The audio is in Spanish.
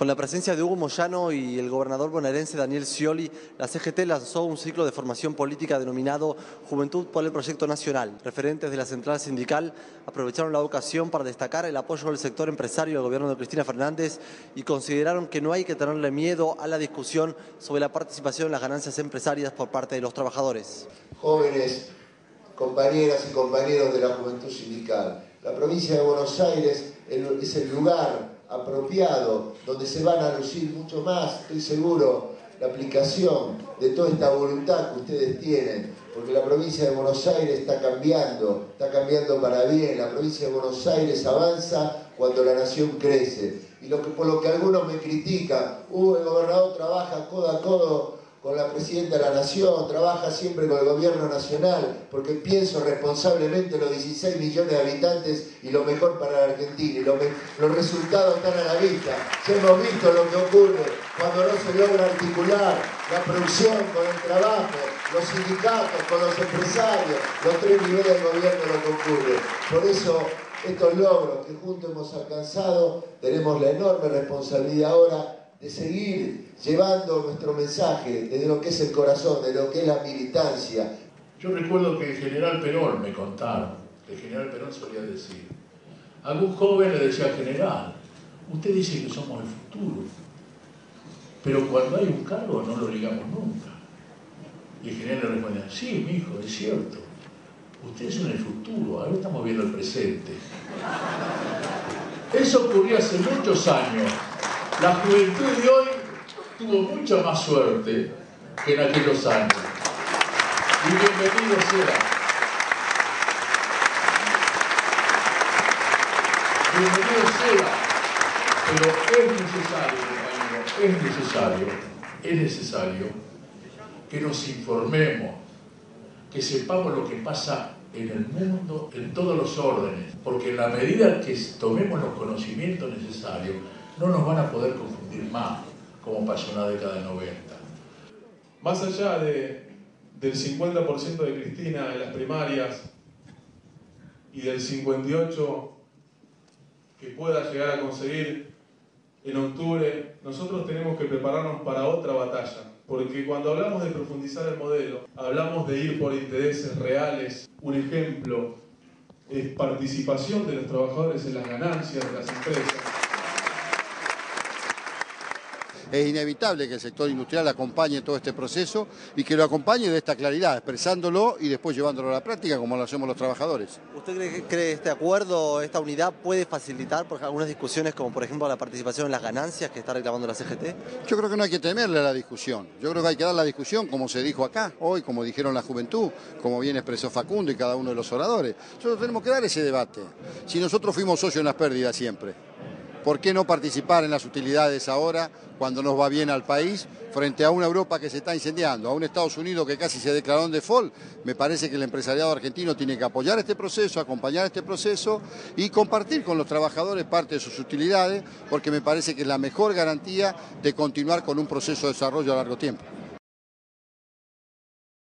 Con la presencia de Hugo Moyano y el gobernador bonaerense Daniel Scioli, la CGT lanzó un ciclo de formación política denominado Juventud por el Proyecto Nacional. Referentes de la central sindical aprovecharon la ocasión para destacar el apoyo del sector empresario al gobierno de Cristina Fernández y consideraron que no hay que tenerle miedo a la discusión sobre la participación en las ganancias empresarias por parte de los trabajadores. Jóvenes, compañeras y compañeros de la juventud sindical, la provincia de Buenos Aires es el lugar apropiado, donde se van a lucir mucho más, estoy seguro, la aplicación de toda esta voluntad que ustedes tienen, porque la provincia de Buenos Aires está cambiando, está cambiando para bien, la provincia de Buenos Aires avanza cuando la nación crece. Y lo que, por lo que algunos me critican, el gobernador trabaja codo a codo con la Presidenta de la Nación, trabaja siempre con el Gobierno Nacional, porque pienso responsablemente los 16 millones de habitantes y lo mejor para la Argentina. Y los resultados están a la vista. Ya hemos visto lo que ocurre cuando no se logra articular la producción con el trabajo, los sindicatos con los empresarios, los tres niveles del gobierno lo que ocurre. Por eso estos logros que juntos hemos alcanzado, tenemos la enorme responsabilidad ahora de seguir llevando nuestro mensaje desde lo que es el corazón, de lo que es la militancia. Yo recuerdo que el general Perón me contaron, el general Perón solía decir, algún joven le decía al general, usted dice que somos el futuro, pero cuando hay un cargo no lo ligamos nunca. Y el general le respondía, sí, mi hijo, es cierto, ustedes son el futuro, ahora estamos viendo el presente. Eso ocurrió hace muchos años. La juventud de hoy tuvo mucha más suerte que en aquellos años. Y bienvenido sea. Bienvenido sea. Pero es necesario, compañero, es necesario, es necesario que nos informemos, que sepamos lo que pasa en el mundo, en todos los órdenes, porque en la medida que tomemos los conocimientos necesarios, no nos van a poder confundir más, como pasó en la década del 90. Más allá de, del 50% de Cristina en las primarias y del 58% que pueda llegar a conseguir en octubre, nosotros tenemos que prepararnos para otra batalla. Porque cuando hablamos de profundizar el modelo, hablamos de ir por intereses reales. Un ejemplo es participación de los trabajadores en las ganancias de las empresas es inevitable que el sector industrial acompañe todo este proceso y que lo acompañe de esta claridad, expresándolo y después llevándolo a la práctica como lo hacemos los trabajadores. ¿Usted cree que este acuerdo, esta unidad puede facilitar por algunas discusiones como por ejemplo la participación en las ganancias que está reclamando la CGT? Yo creo que no hay que temerle a la discusión, yo creo que hay que dar la discusión como se dijo acá, hoy, como dijeron la juventud, como bien expresó Facundo y cada uno de los oradores. Nosotros tenemos que dar ese debate. Si nosotros fuimos socios en las pérdidas siempre, ¿Por qué no participar en las utilidades ahora cuando nos va bien al país frente a una Europa que se está incendiando, a un Estados Unidos que casi se declaró en default? Me parece que el empresariado argentino tiene que apoyar este proceso, acompañar este proceso y compartir con los trabajadores parte de sus utilidades porque me parece que es la mejor garantía de continuar con un proceso de desarrollo a largo tiempo.